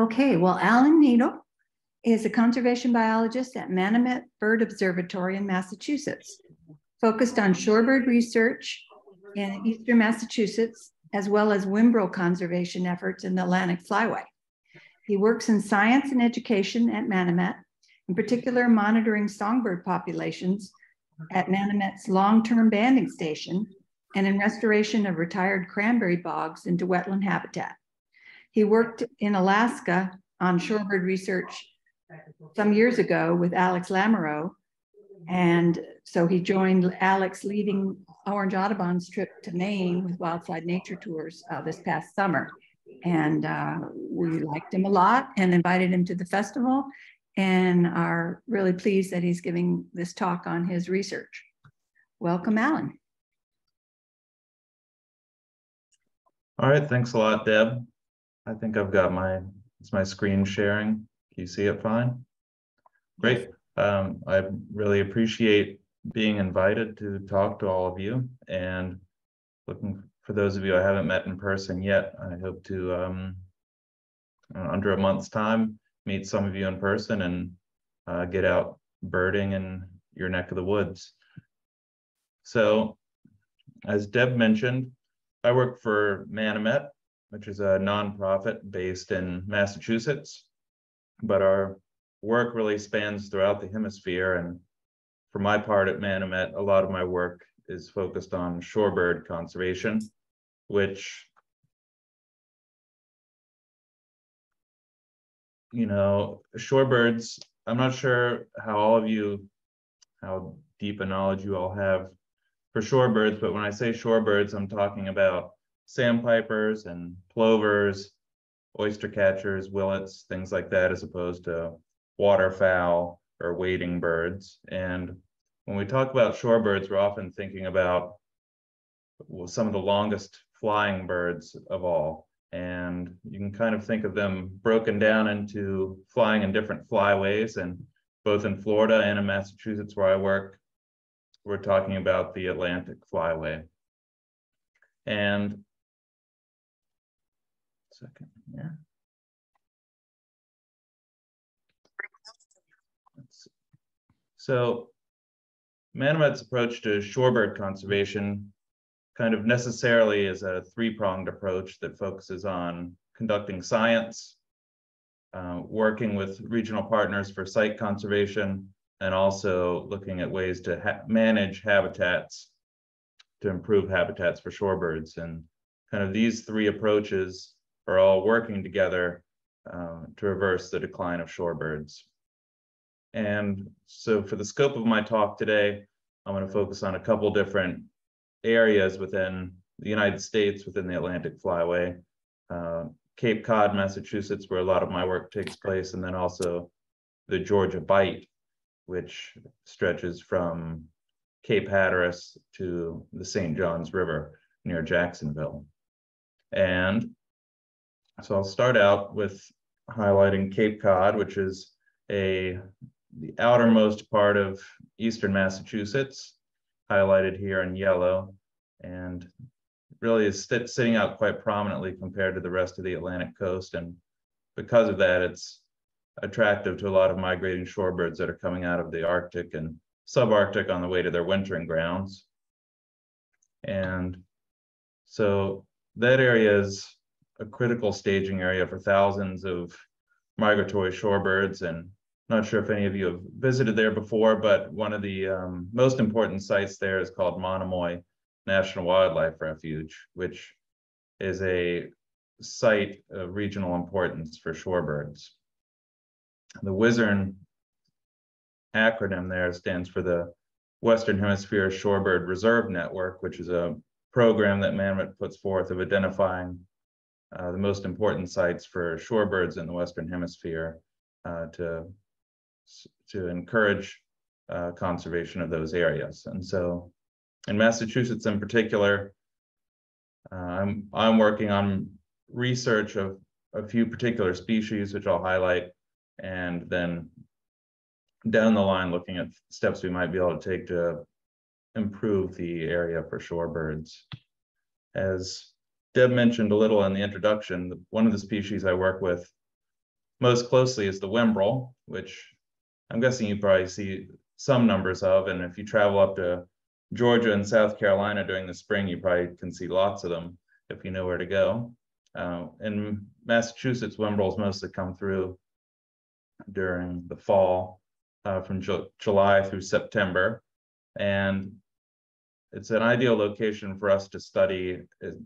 Okay, well, Alan Kneidel is a conservation biologist at Manomet Bird Observatory in Massachusetts, focused on shorebird research in eastern Massachusetts, as well as whimbrel conservation efforts in the Atlantic Flyway. He works in science and education at Manomet, in particular monitoring songbird populations at Manomet's long-term banding station and in restoration of retired cranberry bogs into wetland habitat. He worked in Alaska on shorebird research some years ago with Alex Lamoreaux. And so he joined Alex leading Orange Audubon's trip to Maine with Wildside Nature Tours uh, this past summer. And uh, we liked him a lot and invited him to the festival and are really pleased that he's giving this talk on his research. Welcome, Alan. All right, thanks a lot, Deb. I think I've got my, it's my screen sharing. Can you see it fine? Great. Um, I really appreciate being invited to talk to all of you and looking for those of you I haven't met in person yet, I hope to um, under a month's time meet some of you in person and uh, get out birding in your neck of the woods. So as Deb mentioned, I work for Manomet, which is a nonprofit based in Massachusetts, but our work really spans throughout the hemisphere. And for my part at Manomet, a lot of my work is focused on shorebird conservation, which you know, shorebirds, I'm not sure how all of you, how deep a knowledge you all have for shorebirds, but when I say shorebirds, I'm talking about sandpipers and plovers, oyster catchers, willets, things like that, as opposed to waterfowl or wading birds. And when we talk about shorebirds, we're often thinking about well, some of the longest flying birds of all. And you can kind of think of them broken down into flying in different flyways. And both in Florida and in Massachusetts, where I work, we're talking about the Atlantic flyway. And second here. So Manomet's approach to shorebird conservation kind of necessarily is a three-pronged approach that focuses on conducting science, uh, working with regional partners for site conservation, and also looking at ways to ha manage habitats to improve habitats for shorebirds. And kind of these three approaches are all working together uh, to reverse the decline of shorebirds. And so for the scope of my talk today, I'm going to focus on a couple different areas within the United States, within the Atlantic Flyway, uh, Cape Cod, Massachusetts, where a lot of my work takes place, and then also the Georgia Bight, which stretches from Cape Hatteras to the St. Johns River near Jacksonville. And so I'll start out with highlighting Cape Cod, which is a the outermost part of eastern Massachusetts highlighted here in yellow and really is sitting out quite prominently compared to the rest of the Atlantic coast. And because of that, it's attractive to a lot of migrating shorebirds that are coming out of the Arctic and subarctic on the way to their wintering grounds. And so that area is a critical staging area for thousands of migratory shorebirds and not sure if any of you have visited there before, but one of the um, most important sites there is called Monomoy National Wildlife Refuge, which is a site of regional importance for shorebirds. The WHSRN acronym there stands for the Western Hemisphere Shorebird Reserve Network, which is a program that Manomet puts forth of identifying the most important sites for shorebirds in the Western Hemisphere uh, to to encourage uh, conservation of those areas. And so in Massachusetts in particular, uh, I'm, I'm working on research of a few particular species, which I'll highlight, and then down the line, looking at steps we might be able to take to improve the area for shorebirds. As Deb mentioned a little in the introduction, one of the species I work with most closely is the Whimbrel, which I'm guessing you probably see some numbers of. And if you travel up to Georgia and South Carolina during the spring, you probably can see lots of them if you know where to go. Uh, in Massachusetts, Whimbrels mostly come through during the fall uh, from Ju July through September. And it's an ideal location for us to study,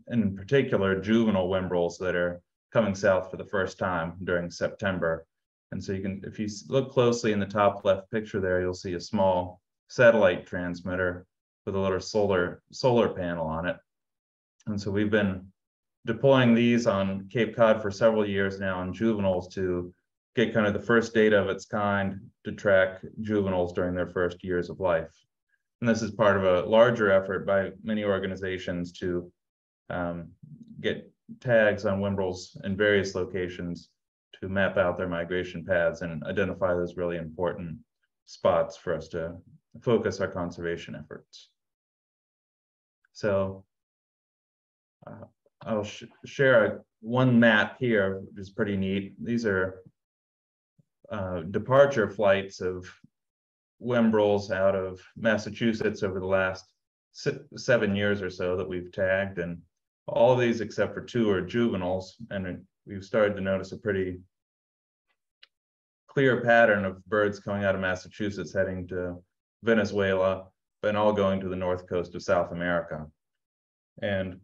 in particular, juvenile Whimbrels that are coming south for the first time during September. And so you can, if you look closely in the top left picture there, you'll see a small satellite transmitter with a little solar solar panel on it. And so we've been deploying these on Cape Cod for several years now on juveniles to get kind of the first data of its kind to track juveniles during their first years of life. And this is part of a larger effort by many organizations to um, get tags on Whimbrels in various locations to map out their migration paths and identify those really important spots for us to focus our conservation efforts. So uh, I'll sh share a, one map here, which is pretty neat. These are uh, departure flights of Whimbrels out of Massachusetts over the last seven years or so that we've tagged. And all of these except for two are juveniles. And we've started to notice a pretty clear pattern of birds coming out of Massachusetts heading to Venezuela, and all going to the north coast of South America. And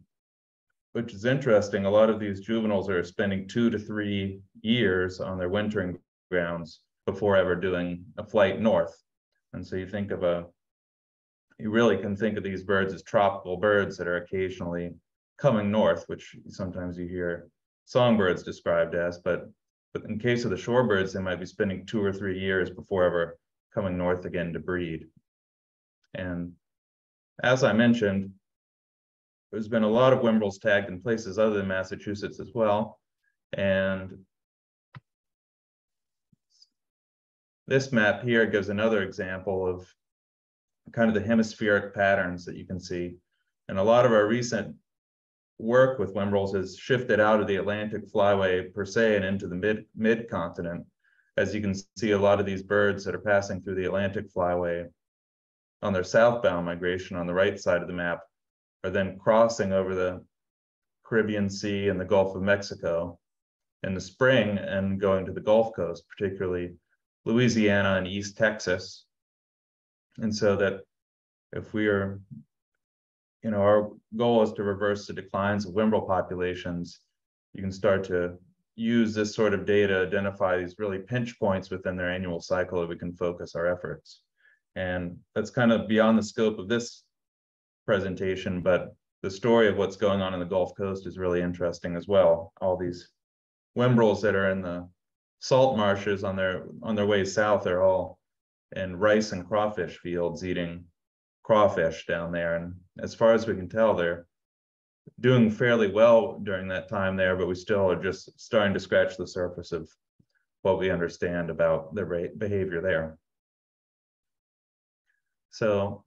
which is interesting, a lot of these juveniles are spending two to three years on their wintering grounds before ever doing a flight north. And so you think of a, you really can think of these birds as tropical birds that are occasionally coming north, which sometimes you hear songbirds described as, but, but in case of the shorebirds, they might be spending two or three years before ever coming north again to breed. And as I mentioned, there's been a lot of Whimbrels tagged in places other than Massachusetts as well. And this map here gives another example of kind of the hemispheric patterns that you can see. And a lot of our recent work with Whimbrels has shifted out of the Atlantic flyway per se and into the mid mid continent. As you can see, a lot of these birds that are passing through the Atlantic flyway on their southbound migration on the right side of the map are then crossing over the Caribbean Sea and the Gulf of Mexico in the spring and going to the Gulf Coast, particularly Louisiana and East Texas. And so that if we are you know, our goal is to reverse the declines of Whimbrel populations. You can start to use this sort of data, identify these really pinch points within their annual cycle that we can focus our efforts. And that's kind of beyond the scope of this presentation, but the story of what's going on in the Gulf Coast is really interesting as well. All these Whimbrels that are in the salt marshes on their on their way south are all in rice and crawfish fields eating crawfish down there. And as far as we can tell, they're doing fairly well during that time there, but we still are just starting to scratch the surface of what we understand about their behavior there. So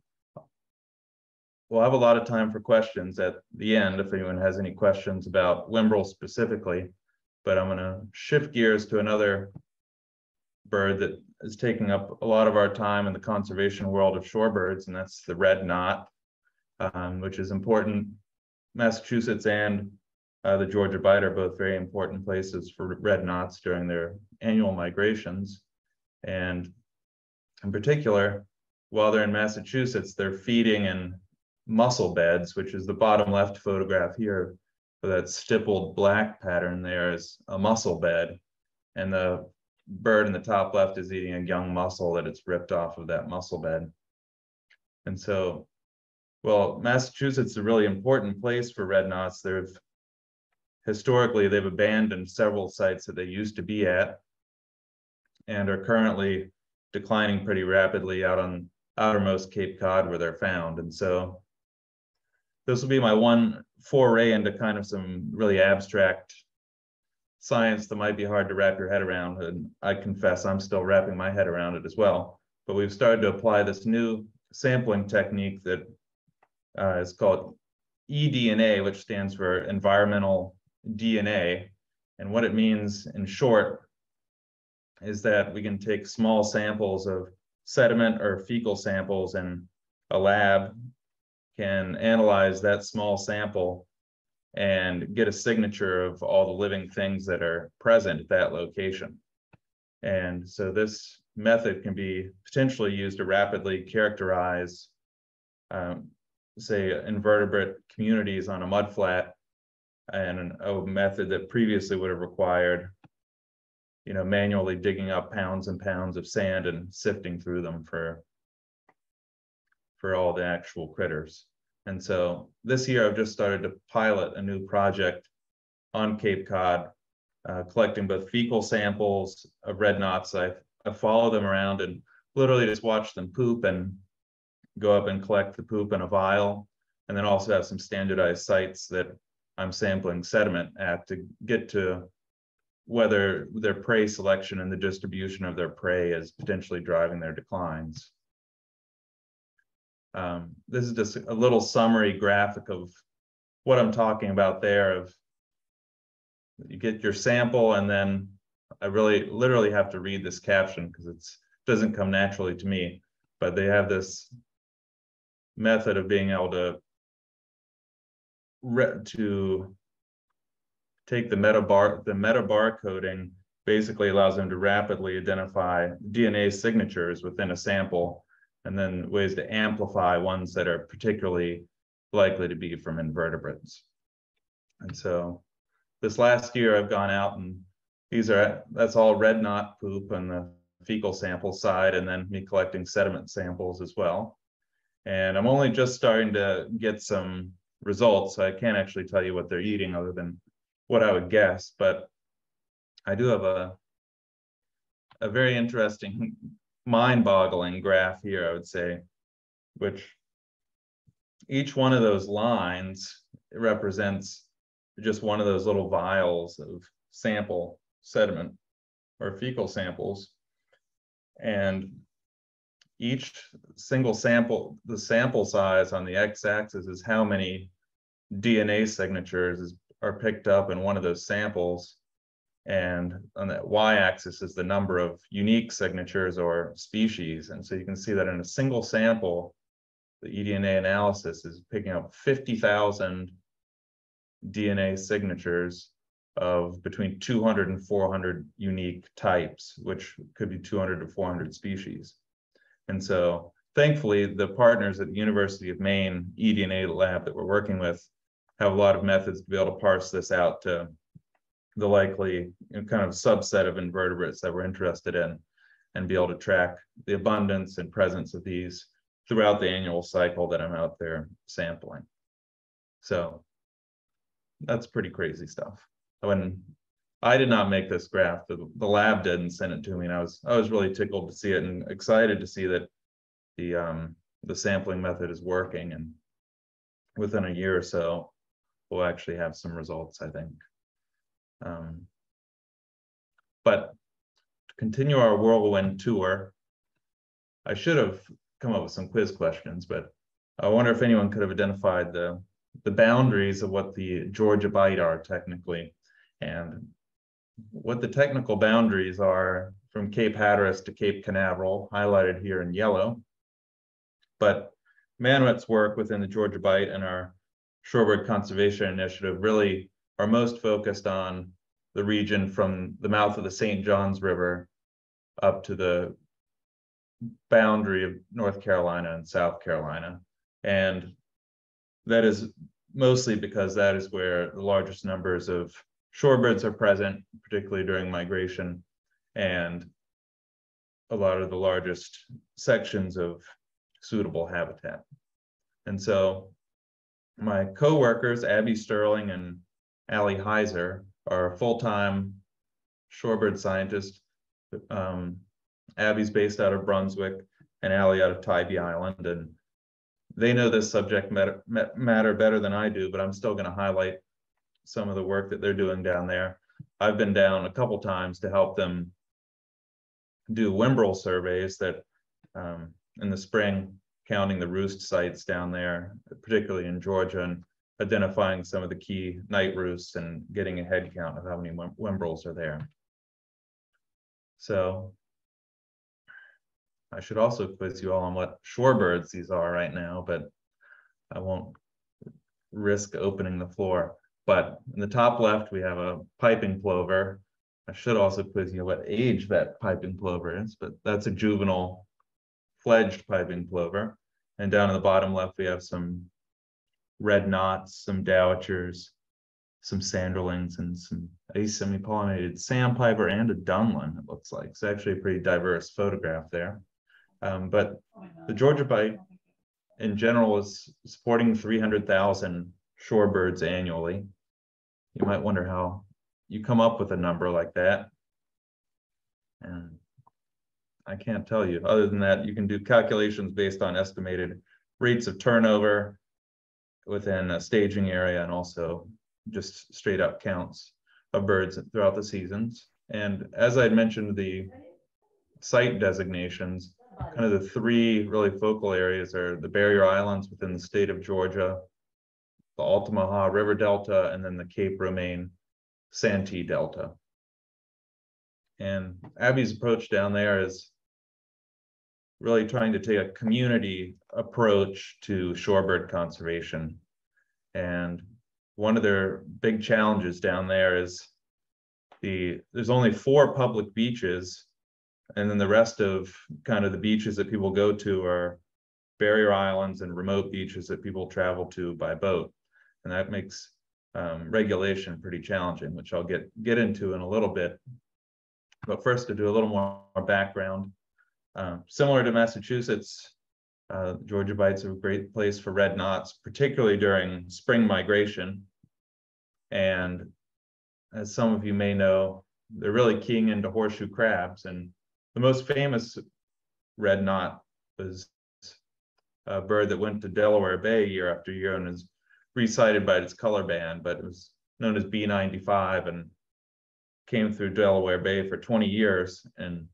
we'll have a lot of time for questions at the end if anyone has any questions about Whimbrel specifically, but I'm gonna shift gears to another bird that is taking up a lot of our time in the conservation world of shorebirds, and that's the red knot, um, which is important. Massachusetts and uh, the Georgia Bight are both very important places for red knots during their annual migrations. And in particular, while they're in Massachusetts, they're feeding in mussel beds, which is the bottom left photograph here. That stippled black pattern there is a mussel bed. And the bird in the top left is eating a young mussel that it's ripped off of that mussel bed. And so, well, Massachusetts is a really important place for red knots. They've historically, they've abandoned several sites that they used to be at and are currently declining pretty rapidly out on outermost Cape Cod where they're found. And so this will be my one foray into kind of some really abstract science that might be hard to wrap your head around. And I confess I'm still wrapping my head around it as well. But we've started to apply this new sampling technique that uh, is called eDNA, which stands for environmental DNA. And what it means in short is that we can take small samples of sediment or fecal samples in a lab can analyze that small sample and get a signature of all the living things that are present at that location. And so this method can be potentially used to rapidly characterize, um, say, invertebrate communities on a mudflat and a method that previously would have required you know, manually digging up pounds and pounds of sand and sifting through them for for all the actual critters. And so this year I've just started to pilot a new project on Cape Cod, uh, collecting both fecal samples of red knots. I, I follow them around and literally just watch them poop and go up and collect the poop in a vial. And then also have some standardized sites that I'm sampling sediment at to get to whether their prey selection and the distribution of their prey is potentially driving their declines. Um, this is just a little summary graphic of what I'm talking about there of you get your sample and then I really literally have to read this caption because it doesn't come naturally to me, but they have this method of being able to to take the meta bar the meta barcoding basically allows them to rapidly identify DNA signatures within a sample and then ways to amplify ones that are particularly likely to be from invertebrates. And so this last year I've gone out and these are that's all red knot poop on the fecal sample side and then me collecting sediment samples as well. And I'm only just starting to get some results. So I can't actually tell you what they're eating other than what I would guess, but I do have a a very interesting, mind-boggling graph here, I would say, which each one of those lines represents just one of those little vials of sample sediment or fecal samples. And each single sample, the sample size on the x-axis is how many DNA signatures is are picked up in one of those samples. And on that y-axis is the number of unique signatures or species. And so you can see that in a single sample, the eDNA analysis is picking up 50,000 DNA signatures of between 200 and 400 unique types, which could be 200 to 400 species. And so thankfully, the partners at the University of Maine eDNA lab that we're working with have a lot of methods to be able to parse this out to the likely kind of subset of invertebrates that we're interested in and be able to track the abundance and presence of these throughout the annual cycle that I'm out there sampling. So that's pretty crazy stuff. When I did not make this graph, the, the lab did and sent it to me, and I was I was really tickled to see it and excited to see that the um, the sampling method is working. And within a year or so, we'll actually have some results, I think. Um, but to continue our whirlwind tour, I should have come up with some quiz questions, but I wonder if anyone could have identified the, the boundaries of what the Georgia Bight are technically, and what the technical boundaries are from Cape Hatteras to Cape Canaveral, highlighted here in yellow. But Manomet's work within the Georgia Bight and our shorebird conservation initiative really are most focused on the region from the mouth of the St. Johns River up to the boundary of North Carolina and South Carolina. And that is mostly because that is where the largest numbers of shorebirds are present, particularly during migration, and a lot of the largest sections of suitable habitat. And so my co-workers, Abby Sterling and Allie Heiser, our full-time shorebird scientist. Um, Abby's based out of Brunswick and Allie out of Tybee Island. And they know this subject matter, matter better than I do, but I'm still going to highlight some of the work that they're doing down there. I've been down a couple times to help them do Whimbrel surveys that um, in the spring counting the roost sites down there, particularly in Georgia, and identifying some of the key night roosts and getting a head count of how many whimbrels are there. So I should also quiz you all on what shorebirds these are right now, but I won't risk opening the floor. But in the top left, we have a piping plover. I should also quiz you what age that piping plover is, but that's a juvenile fledged piping plover. And down in the bottom left, we have some red knots, some dowitchers, some sanderlings, and some a semipalmated sandpiper and a dunlin, it looks like. It's actually a pretty diverse photograph there. Um, but the Georgia Bight in general is supporting 300,000 shorebirds annually. You might wonder how you come up with a number like that. And I can't tell you. Other than that, you can do calculations based on estimated rates of turnover within a staging area and also just straight up counts of birds throughout the seasons. And as I mentioned, the site designations, kind of the three really focal areas are the barrier islands within the state of Georgia, the Altamaha River Delta, and then the Cape Romain Santee Delta. And Abby's approach down there is really trying to take a community approach to shorebird conservation. And one of their big challenges down there is the there's only four public beaches and then the rest of kind of the beaches that people go to are barrier islands and remote beaches that people travel to by boat and that makes um, regulation pretty challenging which i'll get get into in a little bit but first to do a little more background um, similar to massachusetts uh, Georgia Bights are a great place for red knots, particularly during spring migration. And as some of you may know, they're really keying into horseshoe crabs. And the most famous red knot was a bird that went to Delaware Bay year after year and is recited by its color band, but it was known as B95 and came through Delaware Bay for 20 years and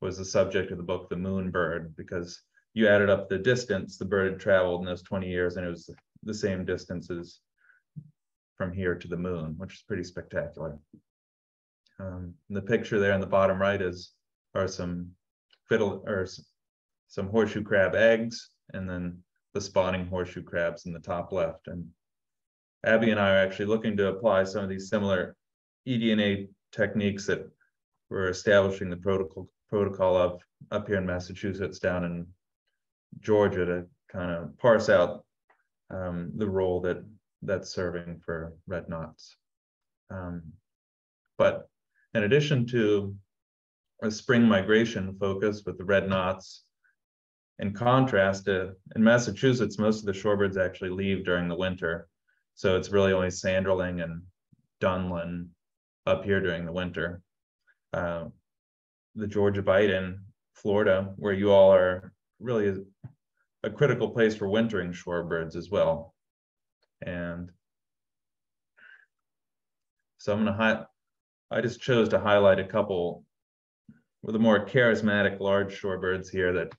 was the subject of the book The Moon Bird because you added up the distance the bird had traveled in those 20 years and it was the same distance as from here to the moon, which is pretty spectacular. Um, the picture there in the bottom right is are some fiddle or some horseshoe crab eggs, and then the spawning horseshoe crabs in the top left. And Abby and I are actually looking to apply some of these similar eDNA techniques that we're establishing the protocol protocol of up here in Massachusetts, down in Georgia to kind of parse out um, the role that that's serving for red knots. Um, but in addition to a spring migration focus with the red knots, in contrast in Massachusetts, most of the shorebirds actually leave during the winter. So it's really only sanderling and dunlin up here during the winter. Uh, the Georgia Bight in Florida, where you all are really is a critical place for wintering shorebirds as well. And so I'm going to highlight, I just chose to highlight a couple with the more charismatic large shorebirds here that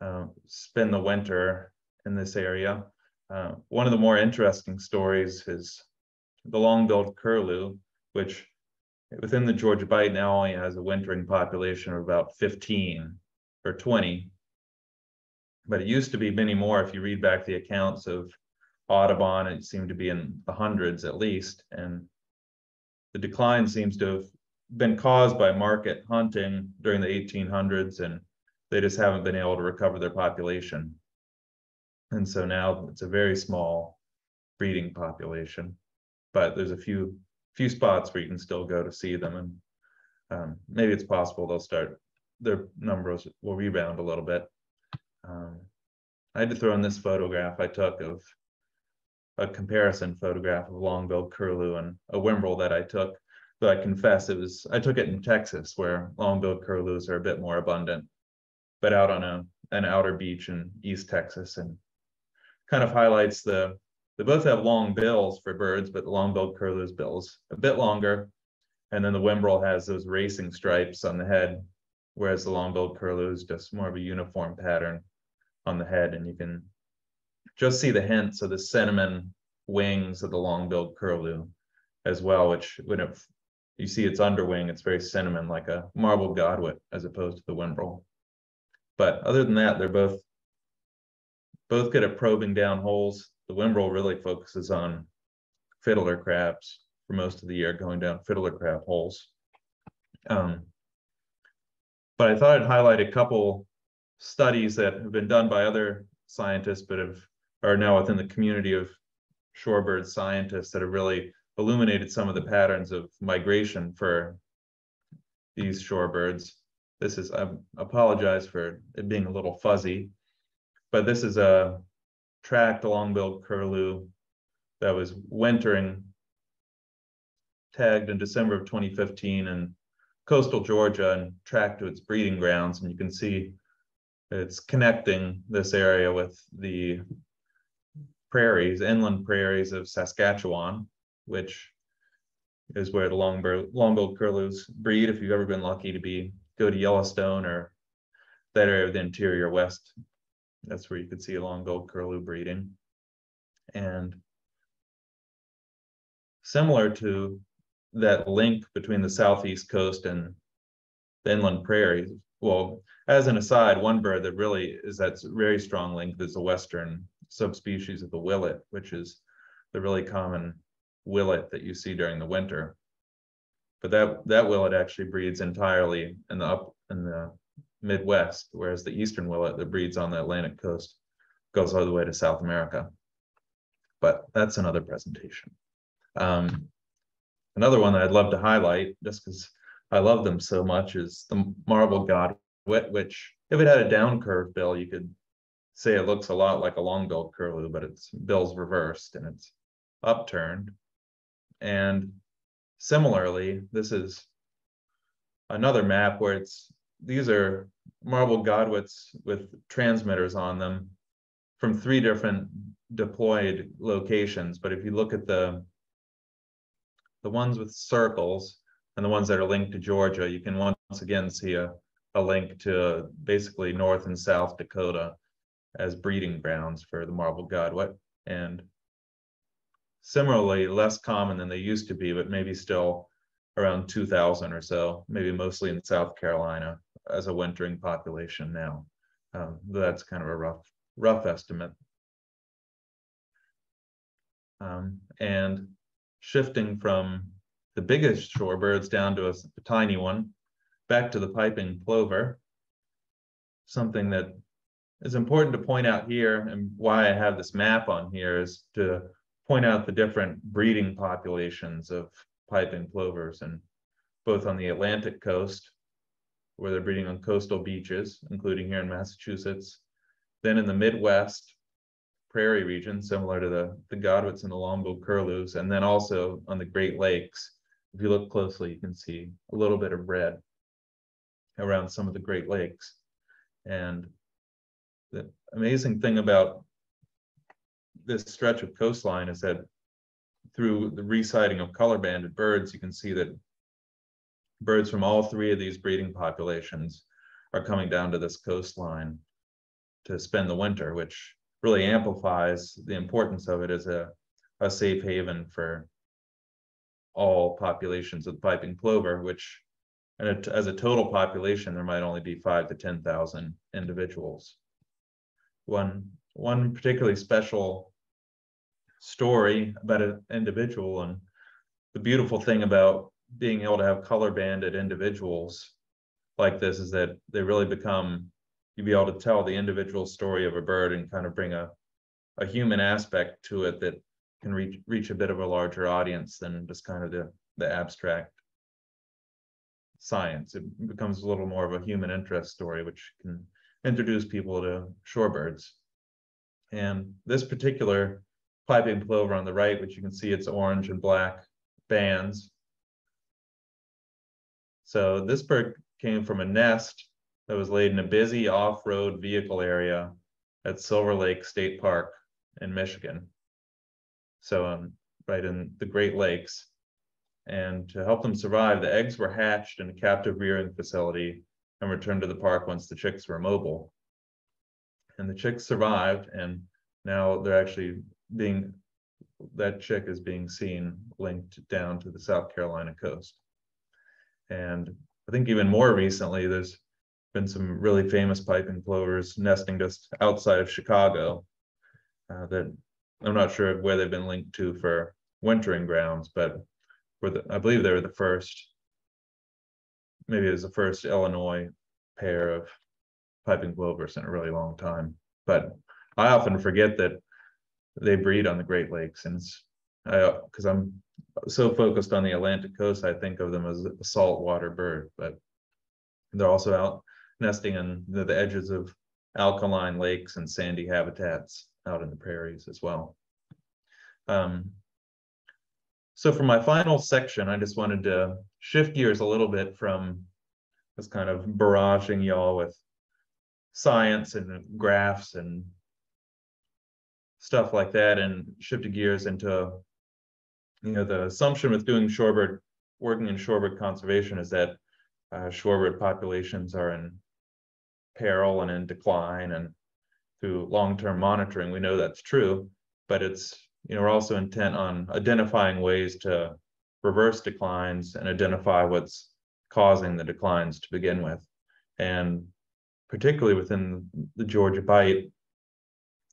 uh, spend the winter in this area. Uh, one of the more interesting stories is the long-billed curlew, which within the Georgia Bight now only has a wintering population of about 15 or 20 but it used to be many more. If you read back the accounts of Audubon, it seemed to be in the hundreds at least. And the decline seems to have been caused by market hunting during the 1800s, and they just haven't been able to recover their population. And so now it's a very small breeding population, but there's a few few spots where you can still go to see them, and um, maybe it's possible they'll start their numbers will rebound a little bit. Um, I had to throw in this photograph I took of a comparison photograph of long-billed curlew and a whimbrel that I took. Though I confess it was I took it in Texas where long-billed curlews are a bit more abundant, but out on a an outer beach in East Texas and kind of highlights the they both have long bills for birds, but the long-billed curlew's bill's a bit longer. And then the whimbrel has those racing stripes on the head, whereas the long-billed curlew is just more of a uniform pattern on the head and you can just see the hints of the cinnamon wings of the long-billed curlew as well, which when have you see its underwing, it's very cinnamon, like a marble godwit as opposed to the Whimbrel. But other than that, they're both both good at probing down holes. The Whimbrel really focuses on fiddler crabs for most of the year, going down fiddler crab holes. Um, but I thought I'd highlight a couple studies that have been done by other scientists, but have are now within the community of shorebird scientists that have really illuminated some of the patterns of migration for these shorebirds. This is, I apologize for it being a little fuzzy, but this is a tracked long-billed curlew that was wintering, tagged in December of 2015 in coastal Georgia and tracked to its breeding grounds. And you can see it's connecting this area with the prairies, inland prairies of Saskatchewan, which is where the long-billed curlews breed. If you've ever been lucky to be go to Yellowstone or that area of the interior west, that's where you could see a long-billed curlew breeding. And similar to that link between the southeast coast and the inland prairies. Well, as an aside, one bird that really is that very strong link is the western subspecies of the willet, which is the really common willet that you see during the winter. But that that willet actually breeds entirely in the up in the Midwest, whereas the eastern willet that breeds on the Atlantic coast goes all the way to South America. But that's another presentation. Um, another one that I'd love to highlight, just because I love them so much, is the marble godwit, which if it had a down curved bill, you could say it looks a lot like a long-billed curlew, but its bill's reversed and it's upturned. And similarly, this is another map where it's these are marble godwits with transmitters on them from three different deployed locations. But if you look at the the ones with circles and the ones that are linked to Georgia, you can once again see a, a link to basically North and South Dakota as breeding grounds for the marble godwit. And similarly, less common than they used to be, but maybe still around 2000 or so, maybe mostly in South Carolina as a wintering population now. Um, that's kind of a rough, rough estimate. Um, and shifting from the biggest shorebirds down to a, a tiny one, back to the piping plover, something that is important to point out here and why I have this map on here is to point out the different breeding populations of piping plovers and both on the Atlantic coast, where they're breeding on coastal beaches, including here in Massachusetts, then in the Midwest, prairie region, similar to the, the Godwits and the long-billed curlews, and then also on the Great Lakes. If you look closely, you can see a little bit of red around some of the Great Lakes. And the amazing thing about this stretch of coastline is that through the resighting of color banded birds, you can see that birds from all three of these breeding populations are coming down to this coastline to spend the winter, which really amplifies the importance of it as a, a safe haven for all populations of piping plover, which and as a total population, there might only be five to 10,000 individuals. One, one particularly special story about an individual and the beautiful thing about being able to have color banded individuals like this is that they really become you'd be able to tell the individual story of a bird and kind of bring a, a human aspect to it that can reach reach a bit of a larger audience than just kind of the, the abstract science. It becomes a little more of a human interest story, which can introduce people to shorebirds. And this particular piping plover on the right, which you can see it's orange and black bands. So this bird came from a nest that was laid in a busy off-road vehicle area at Silver Lake State Park in Michigan. So um, right in the Great Lakes. And to help them survive, the eggs were hatched in a captive rearing facility and returned to the park once the chicks were mobile. And the chicks survived, and now they're actually being, that chick is being seen linked down to the South Carolina coast. And I think even more recently, there's been some really famous piping plovers nesting just outside of Chicago uh, that I'm not sure where they've been linked to for wintering grounds, but were the, I believe they were the first, maybe it was the first Illinois pair of piping plovers in a really long time. But I often forget that they breed on the Great Lakes and it's, because I'm so focused on the Atlantic coast, I think of them as a saltwater bird, but they're also out nesting in the, the edges of alkaline lakes and sandy habitats out in the prairies as well. Um, so for my final section, I just wanted to shift gears a little bit from this kind of barraging y'all with science and graphs and stuff like that and shift gears into you know the assumption with doing shorebird working in shorebird conservation is that uh, shorebird populations are in peril and in decline and through long-term monitoring we know that's true but it's you know we're also intent on identifying ways to reverse declines and identify what's causing the declines to begin with. And particularly within the georgia bight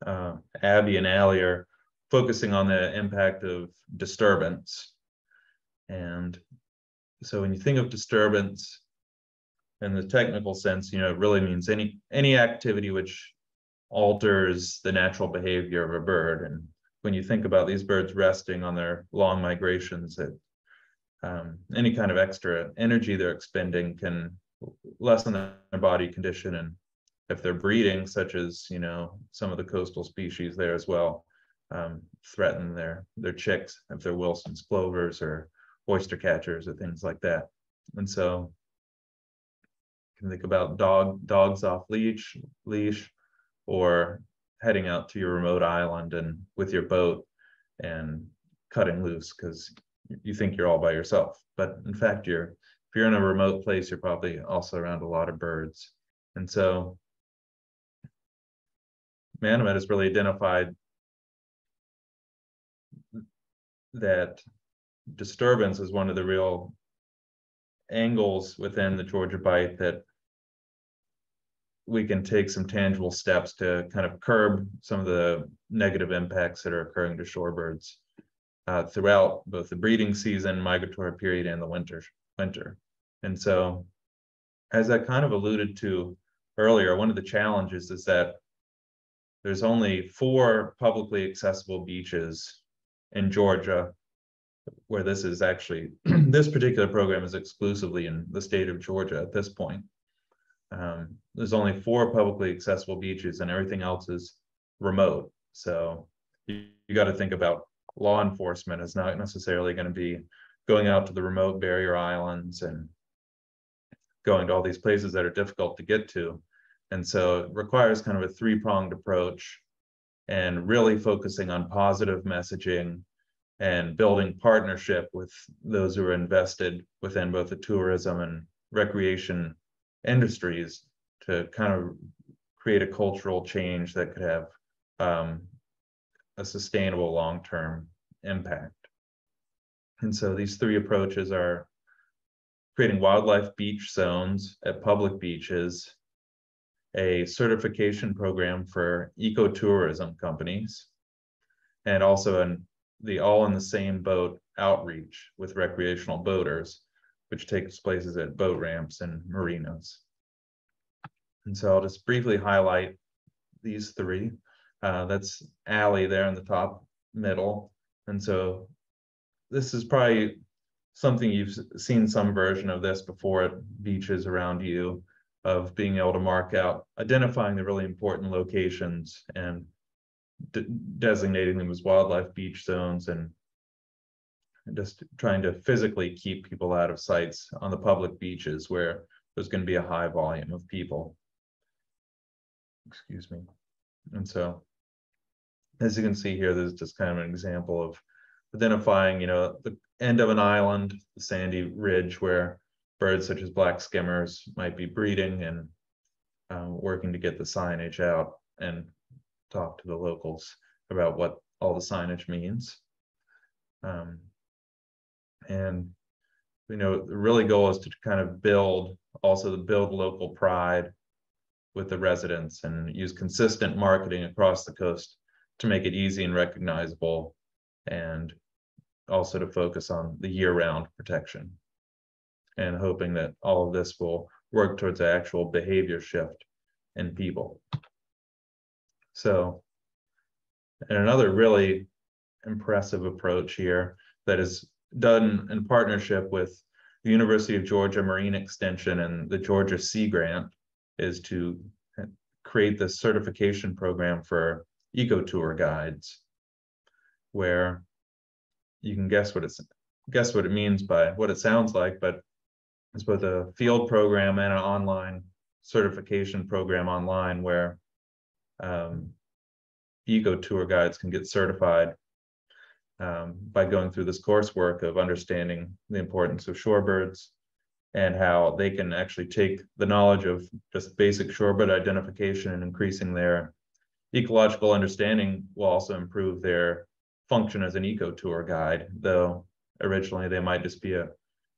uh, abby and allie are focusing on the impact of disturbance. And so when you think of disturbance in the technical sense, you know, it really means any any activity which alters the natural behavior of a bird. And when you think about these birds resting on their long migrations, it um, any kind of extra energy they're expending can lessen their body condition. And if they're breeding, such as you know some of the coastal species there as well, um, threaten their their chicks if they're Wilson's plovers or oyster catchers or things like that. And so you can think about dog dogs off leash leash or heading out to your remote island and with your boat and cutting loose because you think you're all by yourself. But in fact you're if you're in a remote place you're probably also around a lot of birds. And so Manomet has really identified that disturbance is one of the real angles within the Georgia Bight that we can take some tangible steps to kind of curb some of the negative impacts that are occurring to shorebirds uh, throughout both the breeding season, migratory period, and the winter. Winter, and so, as I kind of alluded to earlier, one of the challenges is that there's only four publicly accessible beaches in Georgia where this is actually this particular program is exclusively in the state of Georgia at this point. Um, there's only four publicly accessible beaches and everything else is remote. So you, you got to think about law enforcement is not necessarily going to be going out to the remote barrier islands and going to all these places that are difficult to get to. And so it requires kind of a three pronged approach and really focusing on positive messaging and building partnership with those who are invested within both the tourism and recreation industries to kind of create a cultural change that could have um, a sustainable long-term impact. And so these three approaches are creating wildlife beach zones at public beaches, a certification program for ecotourism companies, and also an, the all in the same boat outreach with recreational boaters which takes places at boat ramps and marinas. And so I'll just briefly highlight these three. Uh, that's Allie there in the top middle. And so this is probably something you've seen some version of this before at beaches around you of being able to mark out, identifying the really important locations and de designating them as wildlife beach zones and just trying to physically keep people out of sites on the public beaches where there's going to be a high volume of people. Excuse me. And so, as you can see here, there's just kind of an example of identifying, you know, the end of an island, the sandy ridge where birds such as black skimmers might be breeding and um, working to get the signage out and talk to the locals about what all the signage means. Um, and you know, the really goal is to kind of build also to build local pride with the residents and use consistent marketing across the coast to make it easy and recognizable and also to focus on the year-round protection and hoping that all of this will work towards the actual behavior shift in people. So, and another really impressive approach here that is done in partnership with the University of Georgia Marine Extension and the Georgia Sea Grant is to create this certification program for eco tour guides where you can guess what it's guess what it means by what it sounds like but it's both a field program and an online certification program online where um, eco tour guides can get certified um, by going through this coursework of understanding the importance of shorebirds and how they can actually take the knowledge of just basic shorebird identification and increasing their ecological understanding will also improve their function as an eco tour guide, though originally they might just be a,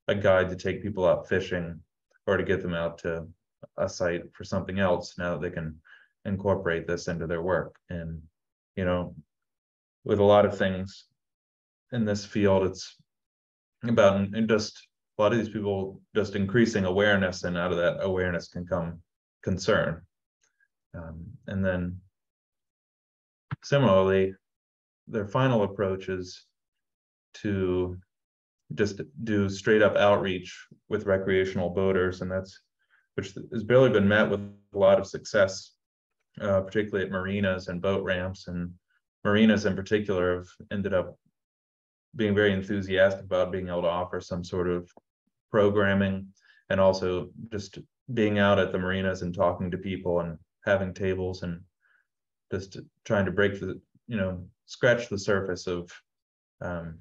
a guide to take people out fishing or to get them out to a site for something else now they can incorporate this into their work. And, you know, with a lot of things in this field, it's about just a lot of these people just increasing awareness, and out of that awareness can come concern. Um, and then similarly, their final approach is to just do straight up outreach with recreational boaters, and that's which has barely been met with a lot of success, uh, particularly at marinas and boat ramps. And marinas in particular have ended up being very enthusiastic about being able to offer some sort of programming and also just being out at the marinas and talking to people and having tables and just trying to break the you know scratch the surface of um,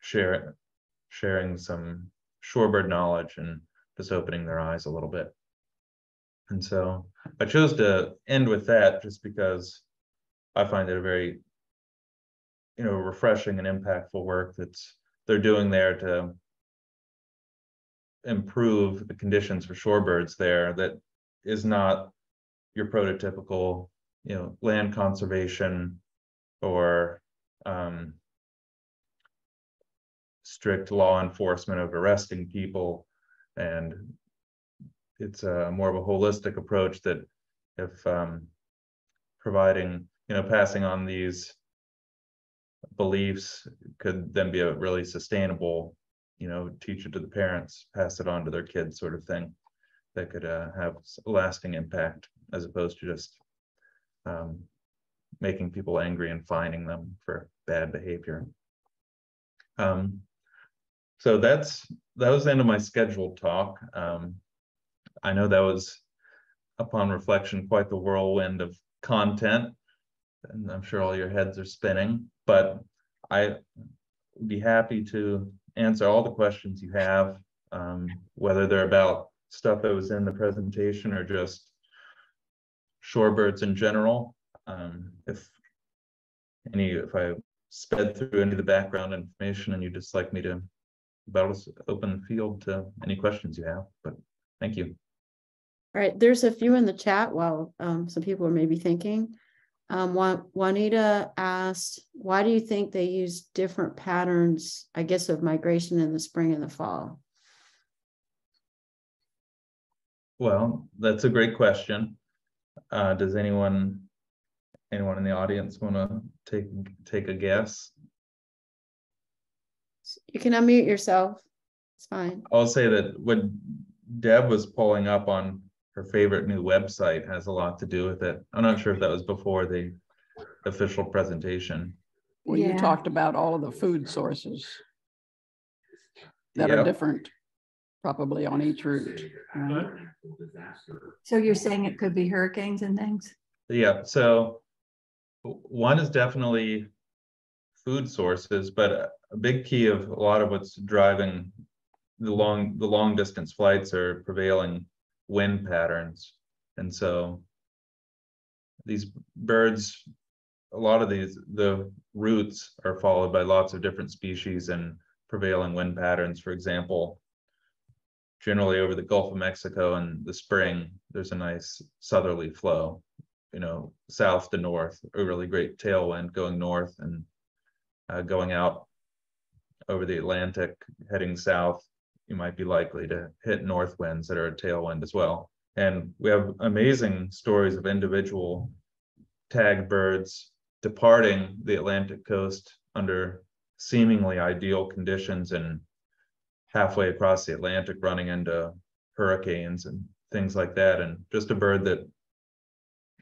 sharing some shorebird knowledge and just opening their eyes a little bit. And so I chose to end with that just because I find it a very, you know, refreshing and impactful work that's they're doing there to improve the conditions for shorebirds there that is not your prototypical, you know, land conservation or um, strict law enforcement of arresting people. And it's a more of a holistic approach that if um, providing, you know, passing on these beliefs could then be a really sustainable, you know, teach it to the parents, pass it on to their kids sort of thing that could uh, have lasting impact as opposed to just um, making people angry and fining them for bad behavior. Um, so that's that was the end of my scheduled talk. Um, I know that was, upon reflection, quite the whirlwind of content, and I'm sure all your heads are spinning. But I would be happy to answer all the questions you have, um, whether they're about stuff that was in the presentation or just shorebirds in general. Um, if any, if I sped through any of the background information and you'd just like me to about open field to any questions you have, but thank you. All right, there's a few in the chat while um, some people are maybe thinking. Um, Juanita asked, why do you think they use different patterns, I guess, of migration in the spring and the fall? Well, that's a great question. Uh, does anyone anyone in the audience want to take take a guess? You can unmute yourself. It's fine. I'll say that when Deb was pulling up on her favorite new website has a lot to do with it. I'm not sure if that was before the official presentation. Well, you talked about all of the food sources that are different, probably on each route. right? So you're saying it could be hurricanes and things? Yeah, so one is definitely food sources, but a- a big key of a lot of what's driving the long, the long distance flights are prevailing wind patterns. And so these birds, a lot of these, the routes are followed by lots of different species and prevailing wind patterns. For example, generally over the Gulf of Mexico in the spring, there's a nice southerly flow, you know, south to north, a really great tailwind going north and uh, going out over the Atlantic, heading south, you might be likely to hit north winds that are a tailwind as well. And we have amazing stories of individual tagged birds departing the Atlantic coast under seemingly ideal conditions and halfway across the Atlantic running into hurricanes and things like that. And just a bird that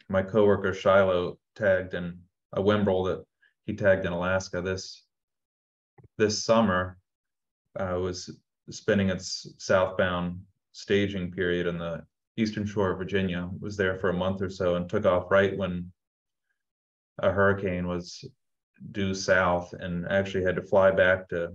my coworker Shiloh tagged in a Whimbrel that he tagged in Alaska this this summer uh, was spending its southbound staging period in the eastern shore of Virginia, was there for a month or so and took off right when a hurricane was due south and actually had to fly back to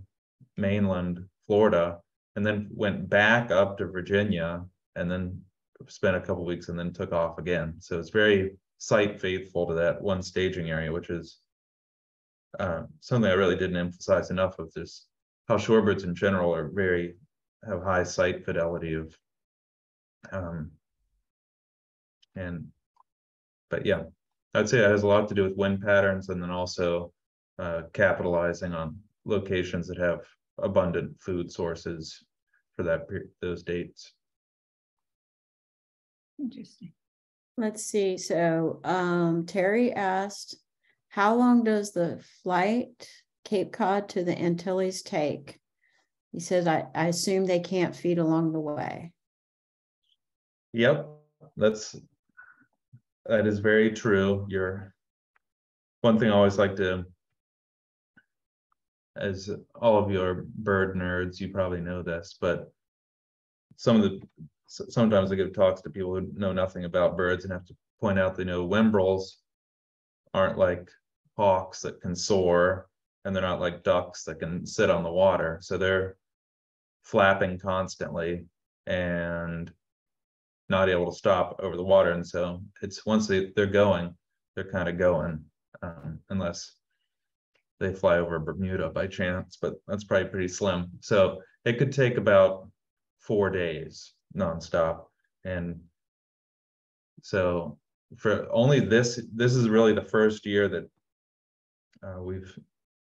mainland Florida and then went back up to Virginia and then spent a couple weeks and then took off again. So it's very site faithful to that one staging area, which is uh, something I really didn't emphasize enough of this how shorebirds in general are very have high site fidelity of um and but yeah i'd say it has a lot to do with wind patterns and then also uh, capitalizing on locations that have abundant food sources for that those dates Interesting. Let's see. So um, Terry asked, how long does the flight Cape Cod to the Antilles take? He says, I, I assume they can't feed along the way. Yep, that's that is very true. You're one thing I always like to as all of you are bird nerds, you probably know this, but some of the sometimes I give talks to people who know nothing about birds and have to point out they know Whimbrels aren't like hawks that can soar and they're not like ducks that can sit on the water. So they're flapping constantly and not able to stop over the water. And so it's once they, they're going, they're kind of going, um, unless they fly over Bermuda by chance, but that's probably pretty slim. So it could take about four days nonstop. And so for only this, this is really the first year that uh, we've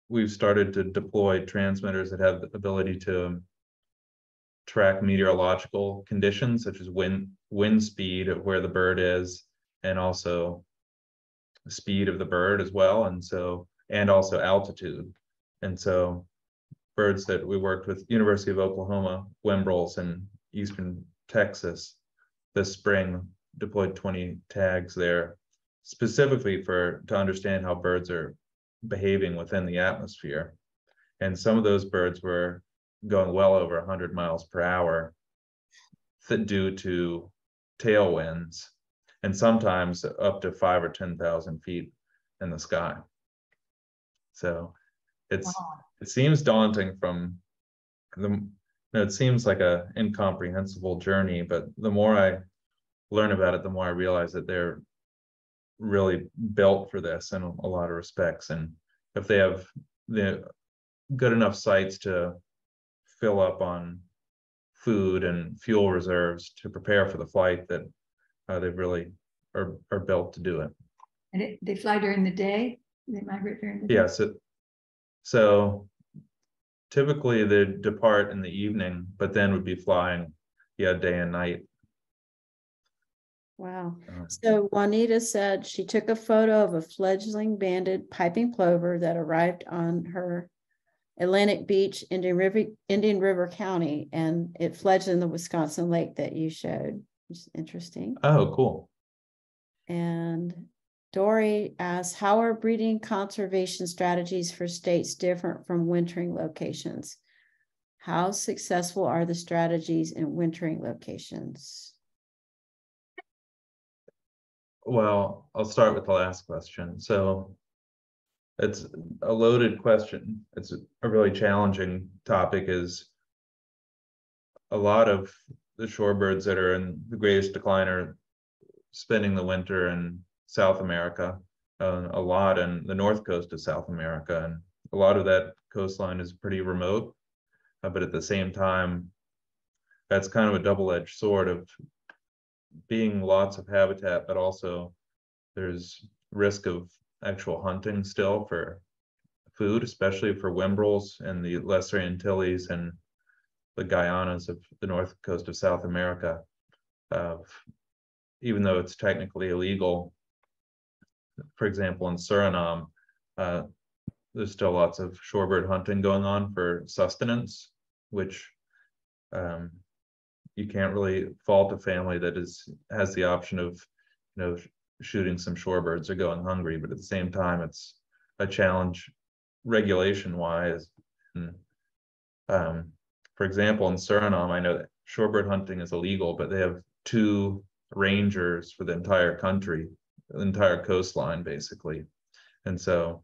we've started to deploy transmitters that have the ability to track meteorological conditions such as wind wind speed of where the bird is and also speed of the bird as well and so and also altitude. And so birds that we worked with university of oklahoma whimbrels in eastern texas this spring deployed 20 tags there specifically for to understand how birds are behaving within the atmosphere. And some of those birds were going well over 100 miles per hour due to tailwinds, and sometimes up to five or 10,000 feet in the sky. So it's wow. it seems daunting from the you know, it seems like a incomprehensible journey, but the more I learn about it, the more I realize that they're really built for this in a lot of respects. And if they have the good enough sites to fill up on food and fuel reserves to prepare for the flight, that uh, they really are are built to do it. And it, they fly during the day. They migrate during the day. Yes. It, so typically they depart in the evening, but then would be flying, yeah, day and night Wow. Uh, so Juanita said she took a photo of a fledgling banded piping plover that arrived on her Atlantic Beach, Indian River, Indian River County, and it fledged in the Wisconsin lake that you showed, which is interesting. Oh, cool. And Dory asks, how are breeding conservation strategies for states different from wintering locations? How successful are the strategies in wintering locations? Well, I'll start with the last question. So it's a loaded question. It's a really challenging topic is a lot of the shorebirds that are in the greatest decline are spending the winter in South America, uh, a lot in the north coast of South America. And a lot of that coastline is pretty remote. Uh, but at the same time, that's kind of a double-edged sword of being lots of habitat, but also there's risk of actual hunting still for food, especially for Whimbrels and the Lesser Antilles and the Guyanas of the north coast of South America. Uh, even though it's technically illegal, for example, in Suriname, uh, there's still lots of shorebird hunting going on for sustenance, which um, you can't really fault a family that is has the option of you know shooting some shorebirds or going hungry, but at the same time, it's a challenge regulation wise. And, um, for example, in Suriname, I know that shorebird hunting is illegal, but they have two rangers for the entire country, the entire coastline, basically. And so,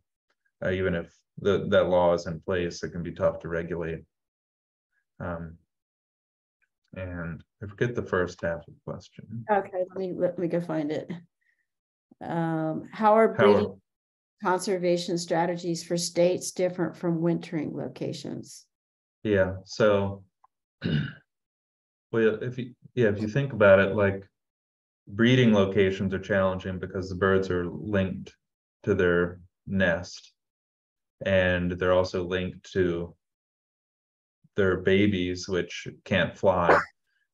uh, even if the, that law is in place, it can be tough to regulate. Um, and I forget the first half of the question. Okay, let me, let me go find it. Um, how are How are- breeding conservation strategies for states different from wintering locations? Yeah, so. Well, if you, yeah, if you think about it, like. Breeding locations are challenging because the birds are linked to their nest. And they're also linked to. Their babies, which can't fly,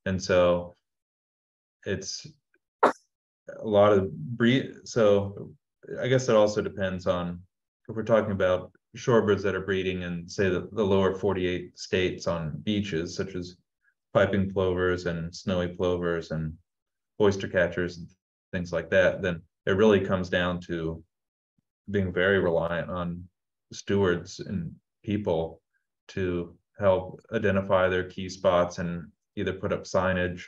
and so. It's. A lot of breed, so I guess it also depends on, if we're talking about shorebirds that are breeding in, say, the, the lower forty-eight states on beaches such as piping plovers and snowy plovers and oyster catchers and things like that, then it really comes down to being very reliant on stewards and people to help identify their key spots and either put up signage.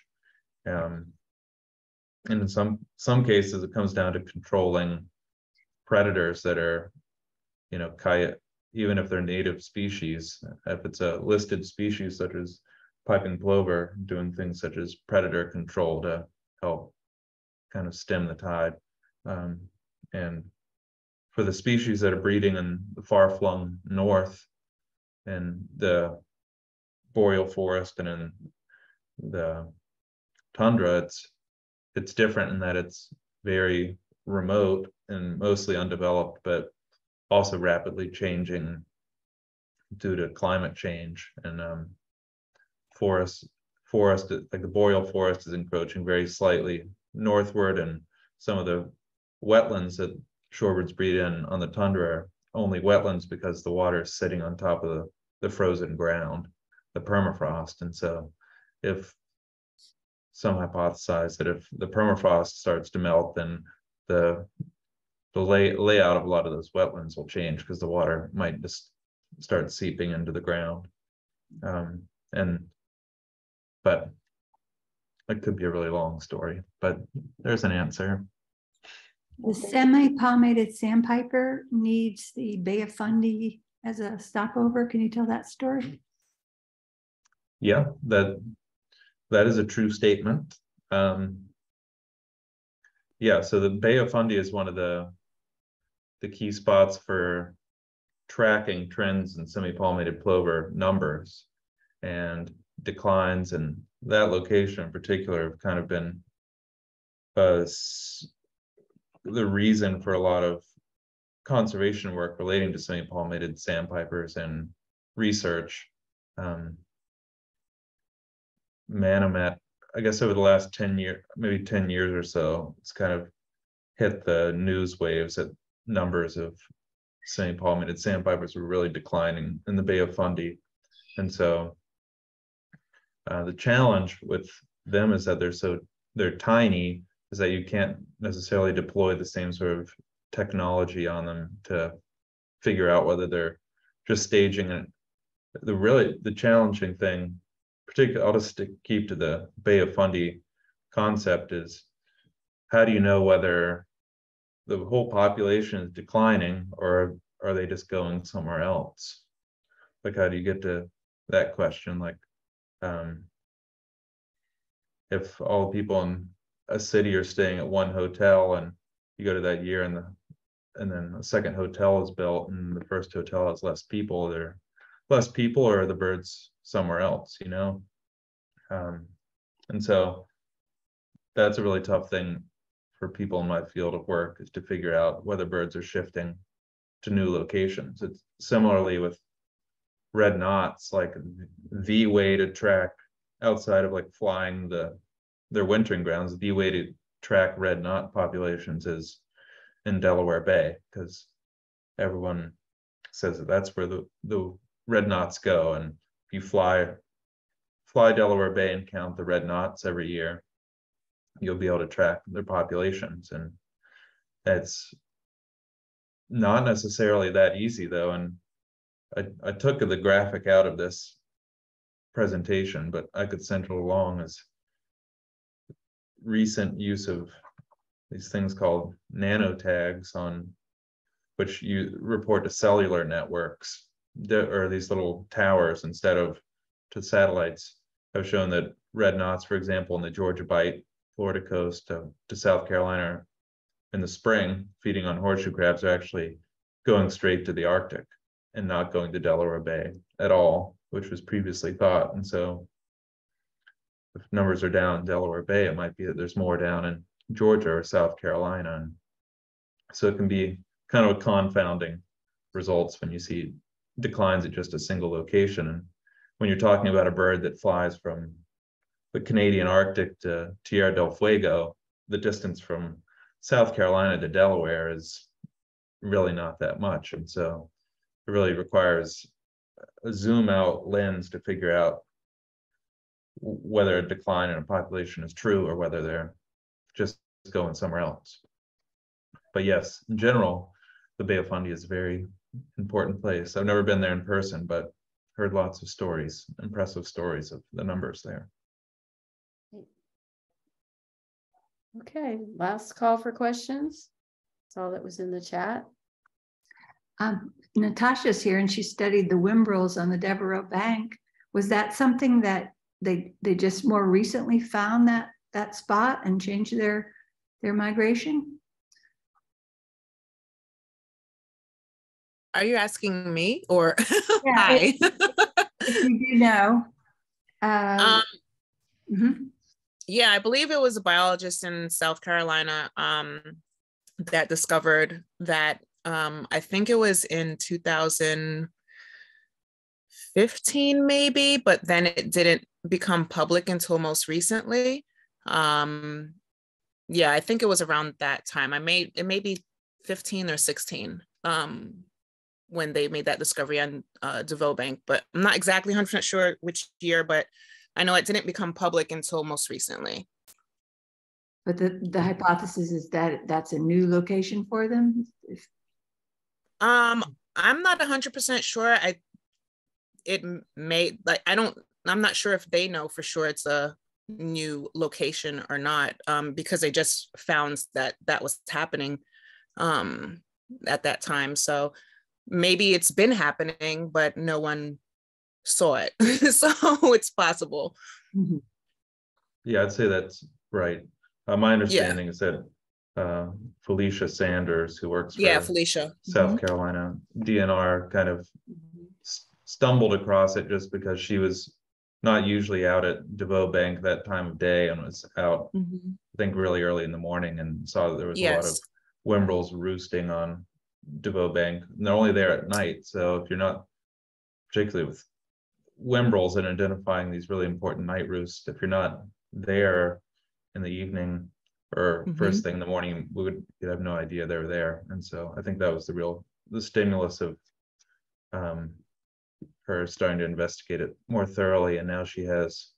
Um, and in some, some cases, it comes down to controlling predators that are, you know, coyote, even if they're native species, if it's a listed species such as piping plover, doing things such as predator control to help kind of stem the tide. Um, and for the species that are breeding in the far-flung north and the boreal forest and in the tundra, it's it's different in that it's very remote and mostly undeveloped, but also rapidly changing due to climate change. And um, forest forest like the boreal forest is encroaching very slightly northward and some of the wetlands that shorebirds breed in on the tundra are only wetlands because the water is sitting on top of the, the frozen ground the permafrost and so if some hypothesize that if the permafrost starts to melt then the the lay, layout of a lot of those wetlands will change because the water might just start seeping into the ground um, and but it could be a really long story, but there's an answer. The semi-palmated sandpiper needs the Bay of Fundy as a stopover. Can you tell that story? Yeah, that that is a true statement. Um, yeah, so the Bay of Fundy is one of the the key spots for tracking trends in semi-palmated plover numbers and declines and that location in particular have kind of been the reason for a lot of conservation work relating to semi-palmated sandpipers and research. Um, Manomet, I guess over the last 10 years, maybe 10 years or so, it's kind of hit the news waves that numbers of semi-palmated sandpipers were really declining in the Bay of Fundy. And so uh, the challenge with them is that they're so they're tiny is that you can't necessarily deploy the same sort of technology on them to figure out whether they're just staging it. The really the challenging thing, particularly I'll just stick, keep to the Bay of Fundy concept is how do you know whether the whole population is declining or are they just going somewhere else? Like how do you get to that question? Like um, if all people in a city are staying at one hotel and you go to that year and the and then a second hotel is built and the first hotel has less people, there less people or are the birds somewhere else, you know? Um, and so that's a really tough thing for people in my field of work is to figure out whether birds are shifting to new locations. It's similarly with red knots, like the way to track outside of like flying the their wintering grounds, the way to track red knot populations is in Delaware Bay because everyone says that that's where the, the red knots go. And if you fly fly Delaware Bay and count the red knots every year, you'll be able to track their populations. And it's not necessarily that easy though. And I, I took the graphic out of this presentation, but I could send it along as recent use of these things called nano tags on which you report to cellular networks or these little towers instead of to satellites have shown that red knots, for example, in the Georgia Bight, Florida coast to, to South Carolina in the spring, feeding on horseshoe crabs, are actually going straight to the Arctic and not going to Delaware Bay at all, which was previously thought. And so if numbers are down in Delaware Bay, it might be that there's more down in Georgia or South Carolina. And so it can be kind of a confounding results when you see declines at just a single location. And when you're talking about a bird that flies from the Canadian Arctic to Tierra del Fuego, the distance from South Carolina to Delaware is really not that much. And so it really requires a zoom out lens to figure out whether a decline in a population is true or whether they're just going somewhere else. But yes, in general, the Bay of Fundy is a very important place. I've never been there in person, but heard lots of stories, impressive stories of the numbers there. Okay, last call for questions. That's all that was in the chat. Um, Natasha's here and she studied the Whimbrels on the Deveaux Bank. Was that something that they they just more recently found that that spot and changed their their migration? Are you asking me or Yeah? If you do know. Uh, um, mhm. yeah, I believe it was a biologist in South Carolina um, that discovered that. Um, I think it was in 2015, maybe, but then it didn't become public until most recently. Um, yeah, I think it was around that time. I made it may be 15 or 16 um, when they made that discovery on uh, Deveaux Bank, but I'm not exactly 100% sure which year, but I know it didn't become public until most recently. But the, the hypothesis is that that's a new location for them? Um, I'm not 100% sure. I it may like I don't I'm not sure if they know for sure it's a new location or not um because they just found that that was happening um at that time. So maybe it's been happening but no one saw it. so it's possible. Mhm. Yeah, I'd say that's right. Uh, my understanding is that uh, Felicia Sanders, who works for Yeah, Felicia. South Carolina DNR, kind of s- stumbled across it just because she was not usually out at Deveaux Bank that time of day and was out, Mhm. I think, really early in the morning and saw that there was a lot of Yes. Whimbrels roosting on Deveaux Bank. And they're only there at night. So if you're not, particularly with Whimbrels and identifying these really important night roosts, if you're not there in the evening or first thing in the morning, we would you'd have no idea they were there. And so I think that was the real the stimulus of um, her starting to investigate it more thoroughly. And now she has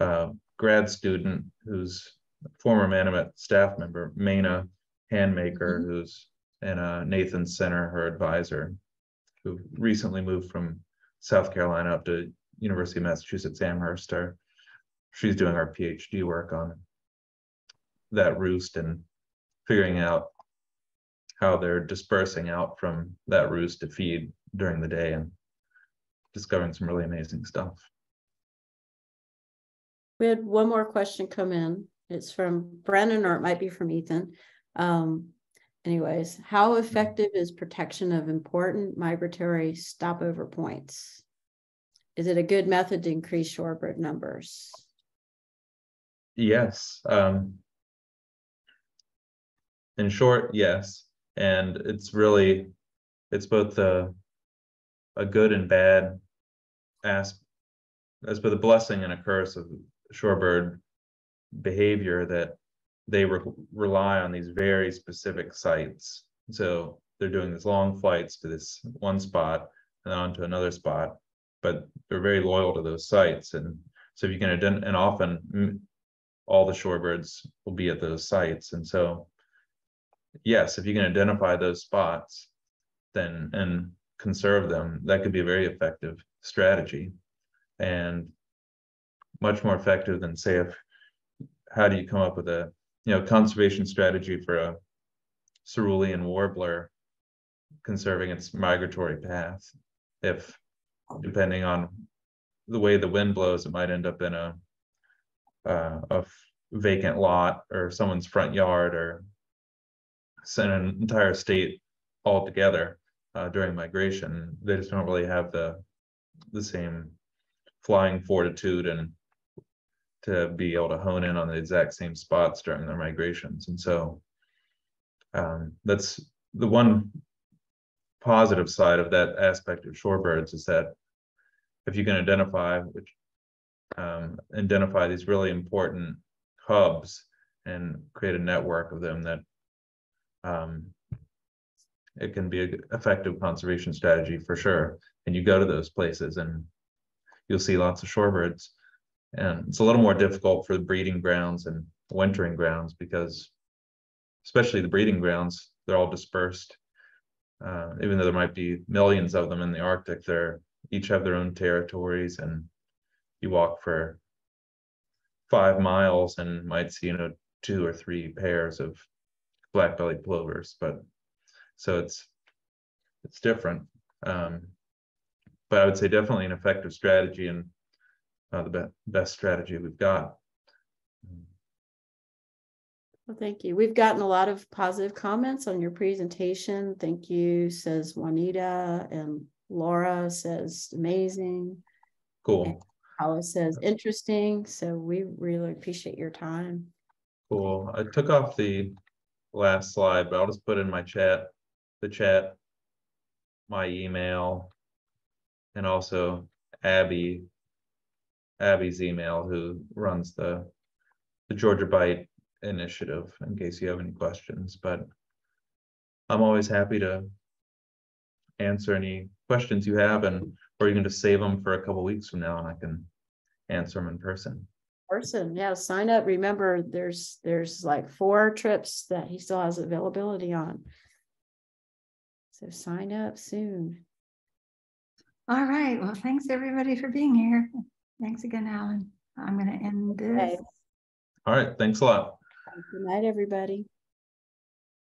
a grad student who's a former Manomet staff member, Maina Handmaker, who's in uh, Nathan Senner, her advisor, who recently moved from South Carolina up to University of Massachusetts Amherst. Or she's doing her PhD work on that roost and figuring out how they're dispersing out from that roost to feed during the day and discovering some really amazing stuff. We had one more question come in. It's from Brennan, or it might be from Ethan. Um, anyways, how effective is protection of important migratory stopover points? Is it a good method to increase shorebird numbers? Yes. Um, in short, yes. And it's really, it's both a, a good and bad as, as both a blessing and a curse of shorebird behavior that they re rely on these very specific sites. So they're doing these long flights to this one spot and on to another spot, but they're very loyal to those sites. And so if you can identify, and often all the shorebirds will be at those sites. And so, yes, if you can identify those spots, then and conserve them, that could be a very effective strategy. And much more effective than say if how do you come up with a you know conservation strategy for a cerulean warbler conserving its migratory path if depending on the way the wind blows it might end up in a uh, a vacant lot or someone's front yard or an entire state altogether uh, during migration they just don't really have the the same flying fortitude and to be able to hone in on the exact same spots during their migrations. And so um, that's the one positive side of that aspect of shorebirds is that if you can identify which um, identify these really important hubs and create a network of them that um, it can be an effective conservation strategy for sure. And you go to those places and you'll see lots of shorebirds and it's a little more difficult for the breeding grounds and wintering grounds because, especially the breeding grounds, they're all dispersed. Uh, even though there might be millions of them in the Arctic, they're each have their own territories, and you walk for five miles and might see you know two or three pairs of black-bellied plovers. But so it's it's different. Um, but I would say definitely an effective strategy and uh, the be- best strategy we've got. Well, thank you. We've gotten a lot of positive comments on your presentation. Thank you, says Juanita, and Laura says amazing. Cool. Paula says interesting. So we really appreciate your time. Cool. I took off the last slide, but I'll just put in my chat, the chat, my email, and also Abby Abby's email, who runs the the Georgia Bight initiative, in case you have any questions. But I'm always happy to answer any questions you have, and or you can just save them for a couple weeks from now, and I can answer them in person. Person, yeah, sign up. Remember, there's there's like four trips that he still has availability on. So sign up soon. All right. Well, thanks everybody for being here. Thanks again, Alan. I'm going to end Okay. this. All right, thanks a lot. Good night, everybody.